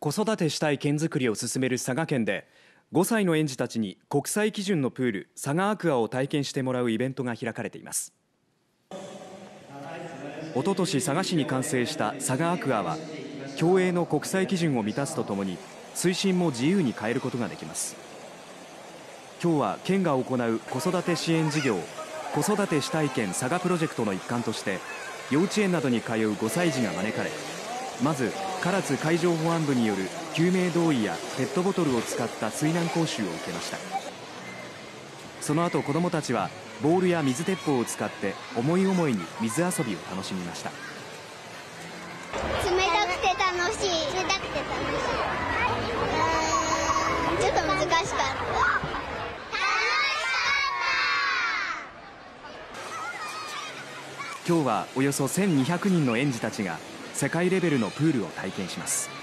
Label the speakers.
Speaker 1: 子育てしたい県づくりを進める佐賀県で5歳の園児たちに国際基準のプール佐賀アクアを体験してもらうイベントが開かれています。おととし佐賀市に完成した佐賀アクアは競泳の国際基準を満たすとともに水深も自由に変えることができます。今日は県が行う子育て支援事業子育てしたい県佐賀プロジェクトの一環として幼稚園などに通う5歳児が招かれまず唐津海上保安部による救命胴衣やペットボトルを使った水難講習を受けました。その後子どもたちはボールや水鉄砲を使って思い思いに水遊びを楽しみました。
Speaker 2: 冷たくて楽しい。冷たくて楽しい。ちょっと難しかった。
Speaker 1: 今日はおよそ1200人の園児たちが世界レベルのプールを体験します。